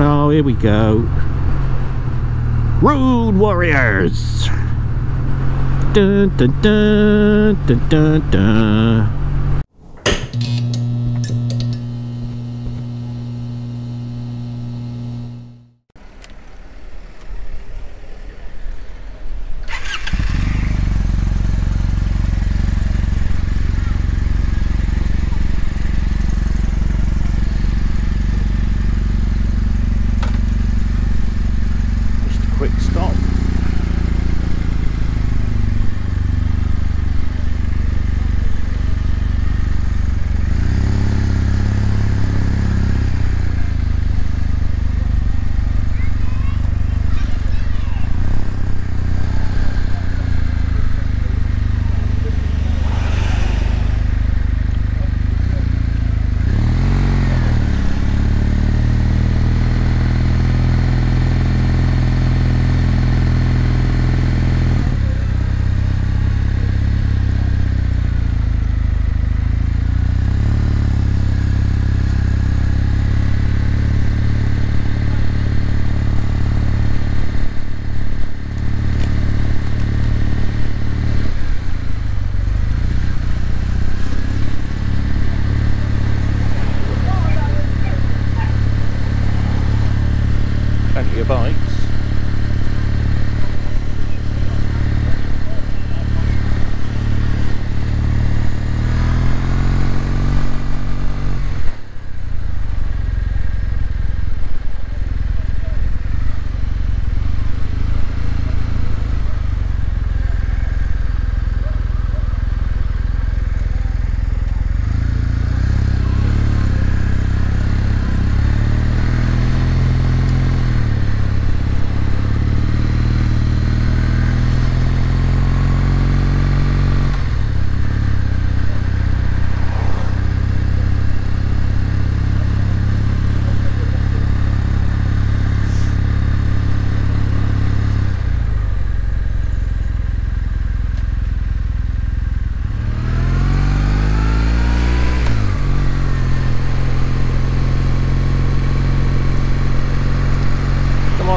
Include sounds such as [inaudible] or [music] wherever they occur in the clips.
Oh, here we go. Road Warriors! Dun, dun, dun, dun, dun, dun.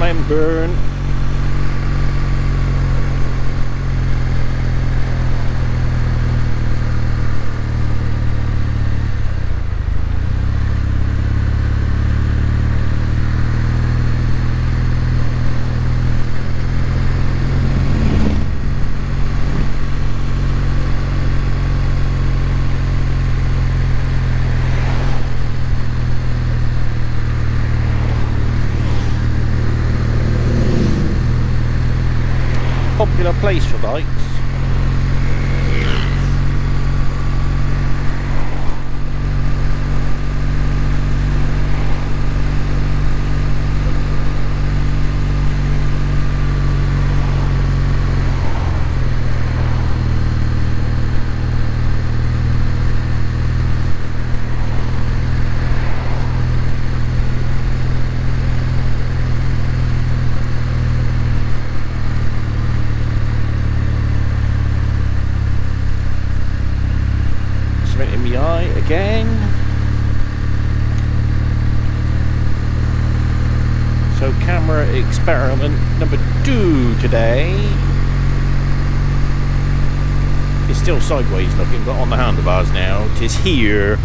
In, Burn. Popular place for bikes. Something in again. So camera experiment number two today. It's still sideways looking, but on the handlebars now. It is here.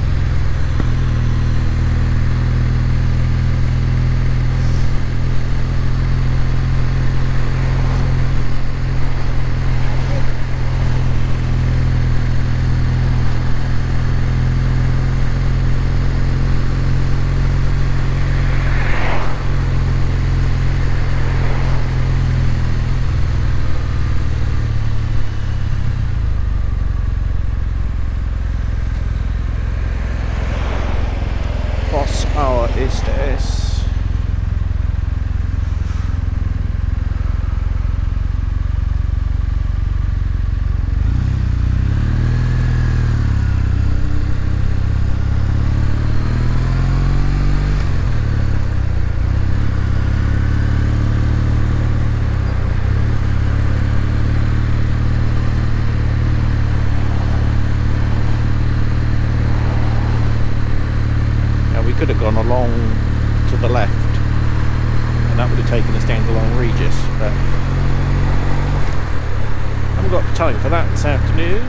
Was hour ist es? Now we could have gone along to the left and that would have taken us down to Lyme Regis, but I haven't got time for that this afternoon.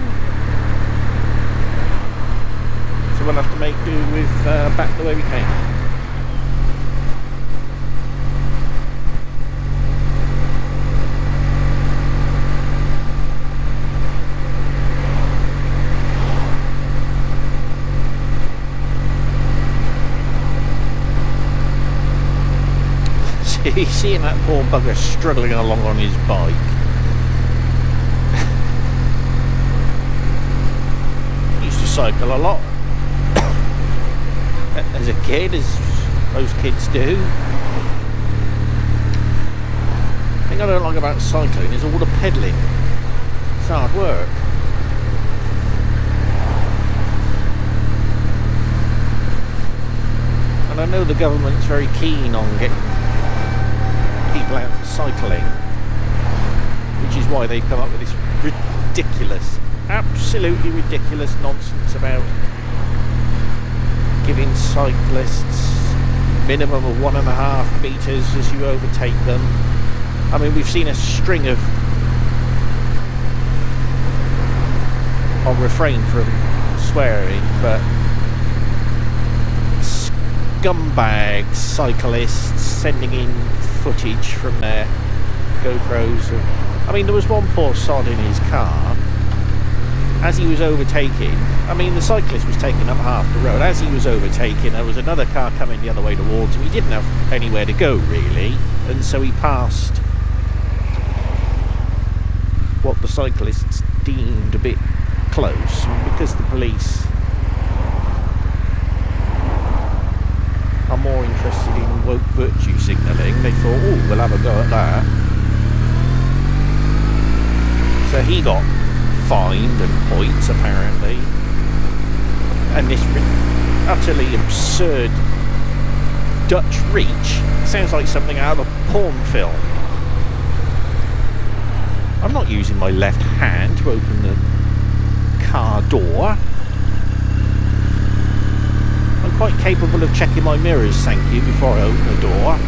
So we'll have to make do with uh, back the way we came. [laughs] He's seeing that poor bugger struggling along on his bike. [laughs] used to cycle a lot [coughs] as a kid, as most kids do. Thing I don't like about cycling is all the pedalling. It's hard work. And I know the government's very keen on getting people out cycling, which is why they've come up with this ridiculous, absolutely ridiculous nonsense about giving cyclists minimum of one and a half meters as you overtake them. I mean, we've seen a string of. I'll refrain from swearing, but scumbag cyclists sending in footage from their GoPros. Of, I mean, there was one poor sod in his car as he was overtaking. I mean, the cyclist was taking up half the road. As he was overtaking, there was another car coming the other way towards him. He didn't have anywhere to go really, and so he passed what the cyclists deemed a bit close. Because the police are more interested in woke virtue signalling, they thought, oh, we'll have a go at that. So he got fined and points, apparently. And this utterly absurd Dutch reach sounds like something out of a porn film. I'm not using my left hand to open the car door quite capable of checking my mirrors, thank you, before I open the door.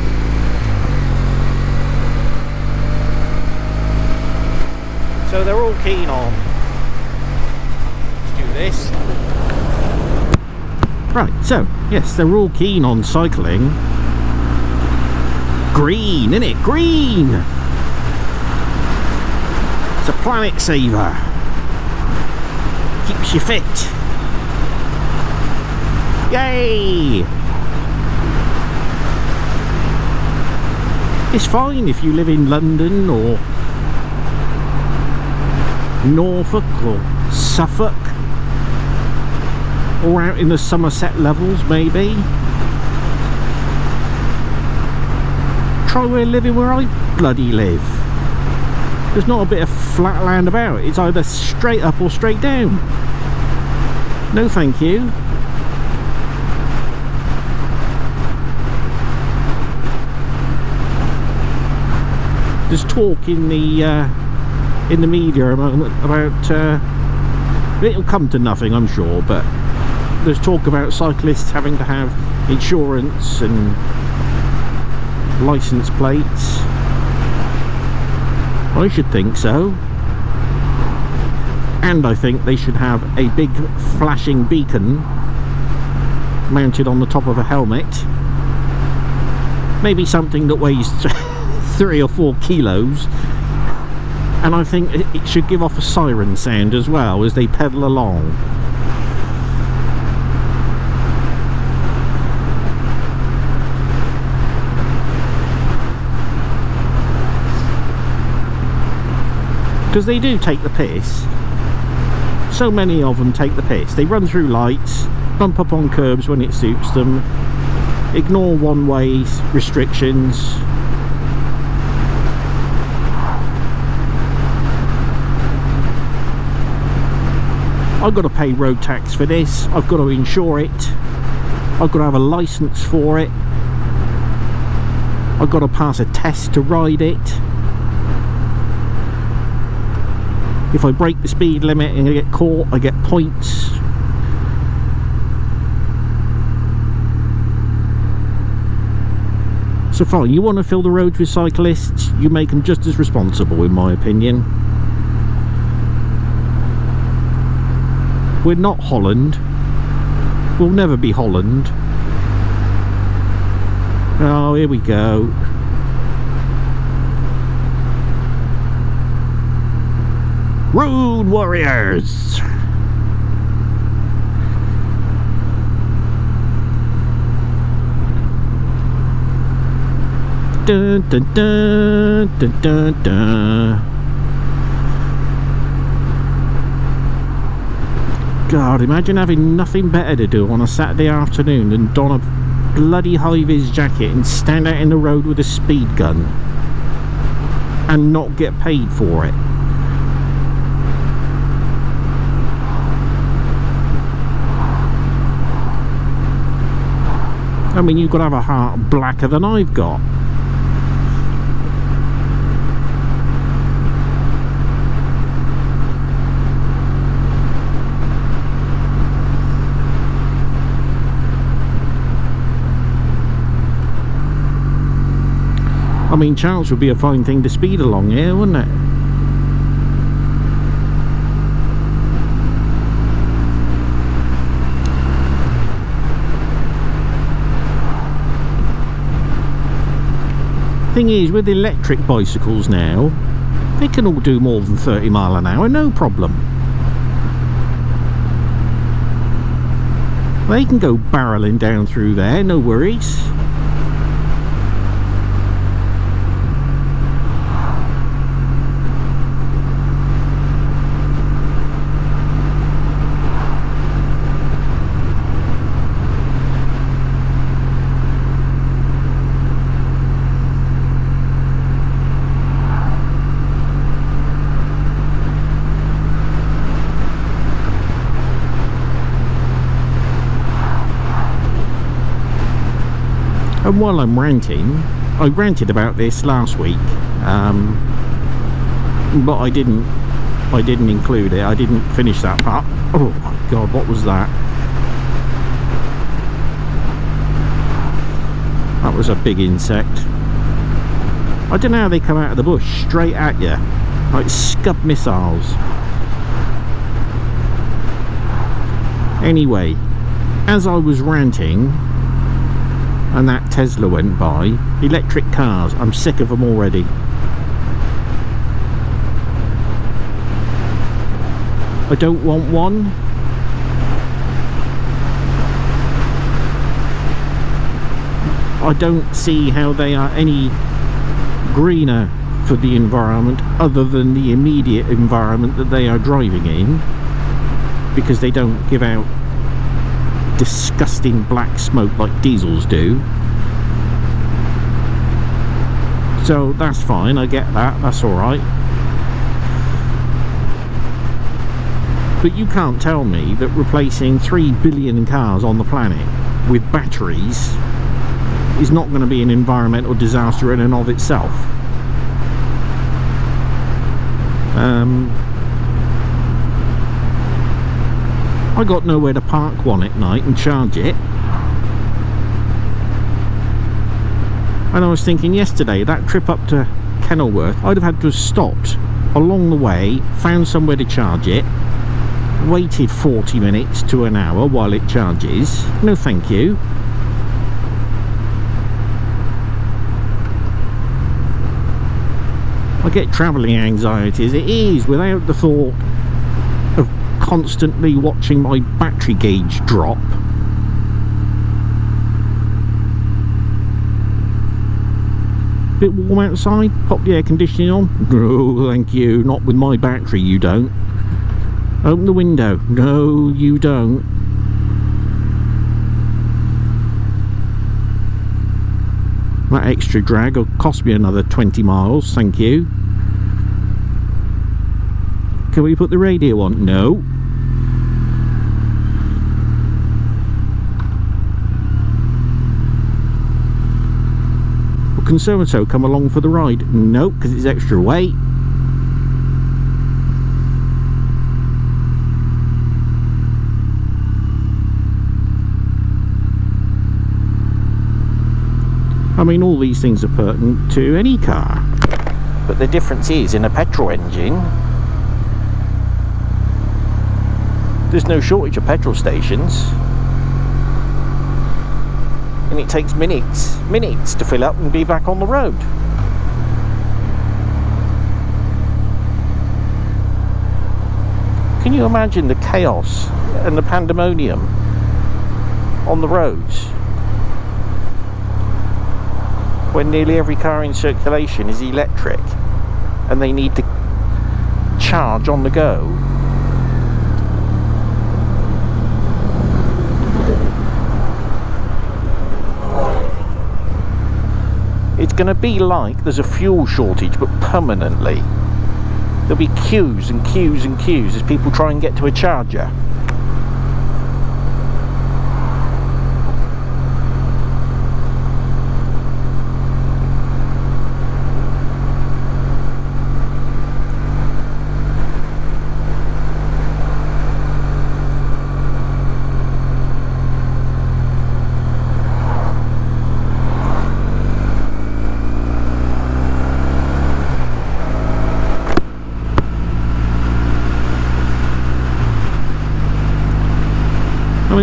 So they're all keen on. Let's do this. Right, so, yes, they're all keen on cycling. Green, isn't it? Green! It's a planet saver. Keeps you fit. Yay! It's fine if you live in London or Norfolk or Suffolk or out in the Somerset levels maybe. Try where living where I bloody live. There's not a bit of flat land about. It's either straight up or straight down. No thank you. There's talk in the uh, in the media about uh, it'll come to nothing I'm sure but there's talk about cyclists having to have insurance and license plates. I should think so. And I think they should have a big flashing beacon mounted on the top of a helmet. Maybe something that weighs [laughs] three or four kilos. And I think it should give off a siren sound as well as they pedal along. Because they do take the piss. So many of them take the piss. They run through lights bump up on curbs when it suits them ignore one-way restrictions I've got to pay road tax for this. I've got to insure it. I've got to have a license for it. I've got to pass a test to ride it. If I break the speed limit and I get caught I get points. So fine, you want to fill the roads with cyclists, you make them just as responsible in my opinion. We're not Holland. We'll never be Holland. Oh, here we go. Road Warriors! Dun, dun, dun, dun, dun, dun. God, imagine having nothing better to do on a Saturday afternoon than don a bloody high-vis jacket and stand out in the road with a speed gun and not get paid for it. I mean, you've got to have a heart blacker than I've got. Mean, Charles would be a fine thing to speed along here, wouldn't it? Thing is, with electric bicycles now, they can all do more than 30 mile an hour, no problem. They can go barreling down through there, no worries. While I'm ranting I ranted about this last week um, but I didn't I didn't include it. I didn't finish that part. Oh my god what was that? That was a big insect. I don't know how they come out of the bush. Straight at you like scud missiles. Anyway as I was ranting and that Tesla went by. Electric cars. I'm sick of them already. I don't want one. I don't see how they are any greener for the environment other than the immediate environment that they are driving in because they don't give out disgusting black smoke like diesels do. So that's fine, I get that, that's alright. But you can't tell me that replacing 3 billion cars on the planet with batteries is not going to be an environmental disaster in and of itself. Um, I got nowhere to park one at night and charge it. And I was thinking yesterday, that trip up to Kenilworth, I'd have had to have stopped along the way, found somewhere to charge it, waited 40 minutes to an hour while it charges. No thank you. I get travelling anxieties. It is without the thought constantly watching my battery gauge drop. Bit warm outside, pop the air conditioning on. [laughs] No, thank you, not with my battery, you don't. Open the window. No, you don't. That extra drag will cost me another 20 miles, thank you. Can we put the radio on? No. Can so-and-so come along for the ride? No, because it's extra weight. I mean, all these things are pertinent to any car. But the difference is, in a petrol engine, there's no shortage of petrol stations. And it takes minutes, minutes to fill up and be back on the road. Can you imagine the chaos and the pandemonium on the roads when nearly every car in circulation is electric and they need to charge on the go? Going to be like there's a fuel shortage but permanently. There'll be queues and queues and queues as people try and get to a charger.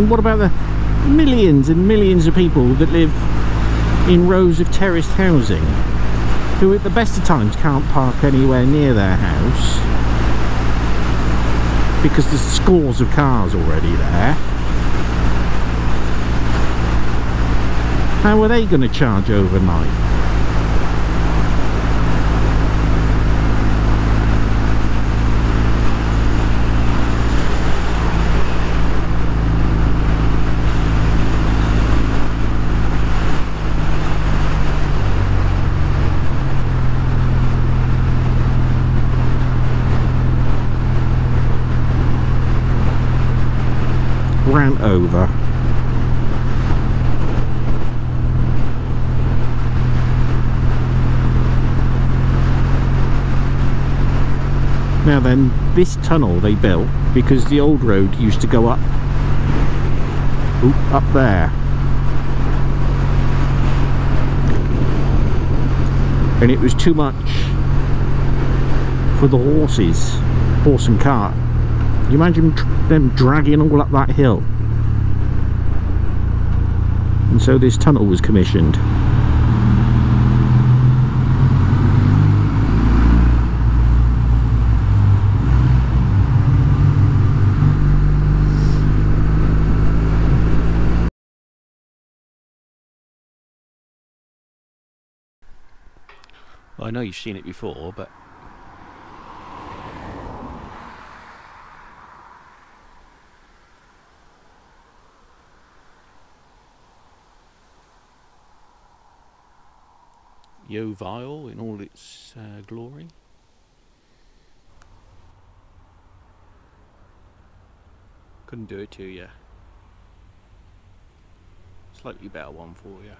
Mean, what about the millions and millions of people that live in rows of terraced housing who at the best of times can't park anywhere near their house because there's scores of cars already there. How are they going to charge overnight? Rant over. Now then, this tunnel they built because the old road used to go up, oop, up there. And it was too much for the horses, horse and cart. You imagine them dragging all up that hill. And so this tunnel was commissioned. I know you've seen it before, but Yeovil in all its uh, glory. Couldn't do it to you. Slightly better one for you.